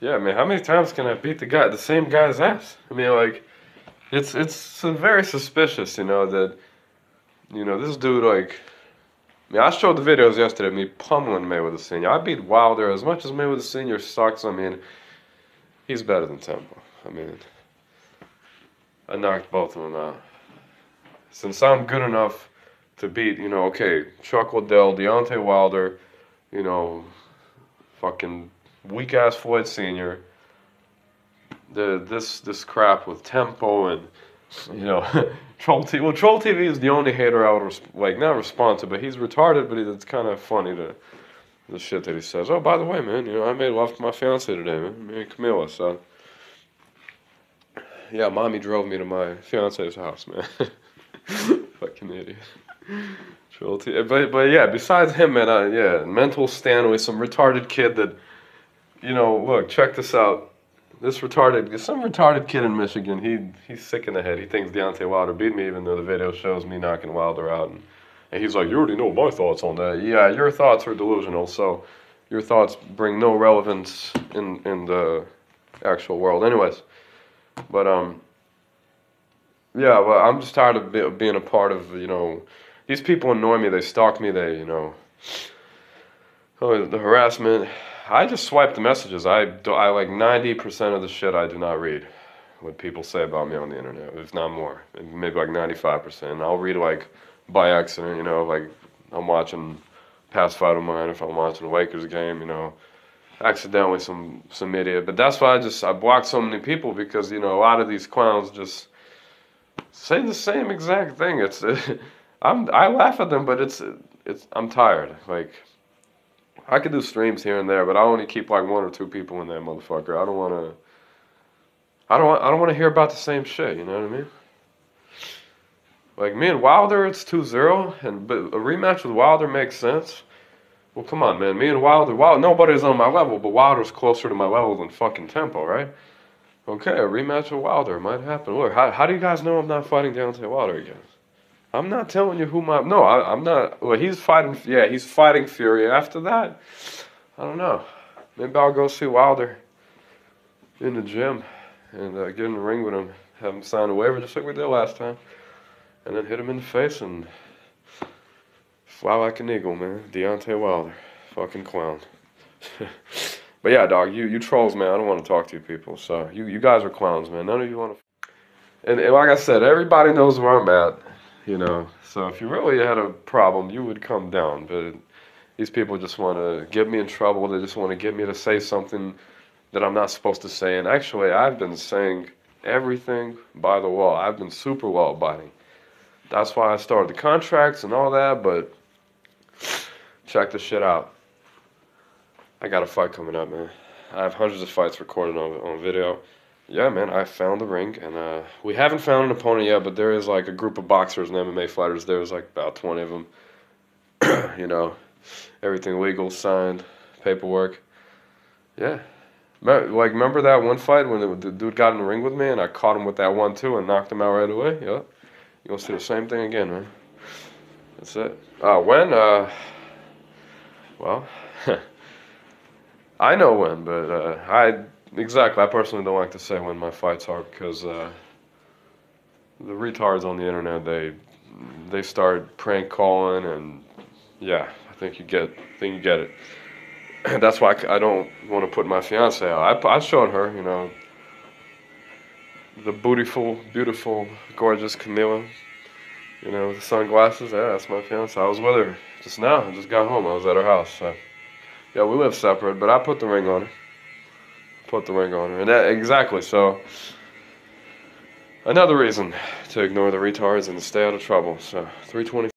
Yeah, man. How many times can I beat the guy, the same guy's ass? I mean, like, it's it's very suspicious, you know, that you know this dude like. I mean, I showed the videos yesterday of me pummeling Mayweather the Senior. I beat Wilder as much as Mayweather the Senior sucks. I mean, he's better than Tempo. I mean, I knocked both of them out. Since I'm good enough to beat, you know, okay, Chuck Liddell, Deontay Wilder, you know, fucking weak ass Floyd Senior. The this this crap with tempo and you know troll TV. Well, troll TV is the only hater I would res- like not respond to, but he's retarded. But it's kind of funny to the shit that he says. Oh, by the way, man, you know I made love to my fiance today, man. Me and Camilla, so. Yeah, mommy drove me to my fiance's house, man. Fucking idiot. Troll. But but yeah, besides him, man, I, yeah, mental Stanley, some retarded kid that you know, look, check this out. This retarded, some retarded kid in Michigan. He he's sick in the head. He thinks Deontay Wilder beat me, even though the video shows me knocking Wilder out. And, and he's like, you already know my thoughts on that. Yeah, your thoughts are delusional. So your thoughts bring no relevance in in the actual world. Anyways, but um, yeah. Well, I'm just tired of be, being a part of you know. These people annoy me. They stalk me. They you know. Oh, the harassment. I just swipe the messages. I, do, I like 90% of the shit I do not read. What people say about me on the internet, if not more, maybe like 95%. And I'll read like by accident, you know, like I'm watching past fight of mine, if I'm watching a Lakers game, you know, accidentally some some idiot. But that's why I just I block so many people because you know a lot of these clowns just say the same exact thing. It's I'm I laugh at them, but it's it's I'm tired. Like I could do streams here and there, but I only keep like one or two people in there, motherfucker. I don't want to. I don't. I don't want to hear about the same shit. You know what I mean? Like me and Wilder, it's 2-0, and but a rematch with Wilder makes sense. Well, come on, man. Me and Wilder, Wilder, nobody's on my level, but Wilder's closer to my level than fucking Tempo, right? Okay, a rematch with Wilder might happen. Look, how, how do you guys know I'm not fighting Deontay Wilder again? I'm not telling you who my no. I, am not. Well, he's fighting. Yeah, he's fighting Fury. After that, I don't know. Maybe I'll go see Wilder in the gym and uh, get in the ring with him. Have him sign a waiver just like we did last time, and then hit him in the face and fly like an eagle, man. Deontay Wilder, fucking clown. but yeah, dog, you you trolls, man. I don't want to talk to you people. So you you guys are clowns, man. None of you want to. And, and like I said, everybody knows where I'm at you know. So if you really had a problem, you would come down. But these people just want to get me in trouble. They just want to get me to say something that I'm not supposed to say. And actually, I've been saying everything by the wall. I've been super law abiding. That's why I started the contracts and all that. But check this shit out. I got a fight coming up, man. I have hundreds of fights recorded on, on video yeah, man, I found the ring, and uh, we haven't found an opponent yet, but there is like a group of boxers and MMA fighters. There's like about 20 of them. you know, everything legal, signed, paperwork. Yeah. Like, remember that one fight when the, dude got in the ring with me and I caught him with that one, two, and knocked him out right away? Yeah. To see the same thing again, man. That's it. Uh, when? Uh, well, I know when, but uh, I exactly. I personally don't like to say when my fights are because uh, the retards on the internet they they start prank calling and yeah, I think you get I think you get it. That's why I, don't want to put my fiance out. I I showed her, you know, the beautiful, beautiful, gorgeous Camilla. You know, with the sunglasses. Yeah, that's my fiance. I was with her just now. I just got home. I was at her house. So. Yeah, we live separate, but I put the ring on her put the ring on her. And that, exactly, so another reason to ignore the retards and stay out of trouble. So 320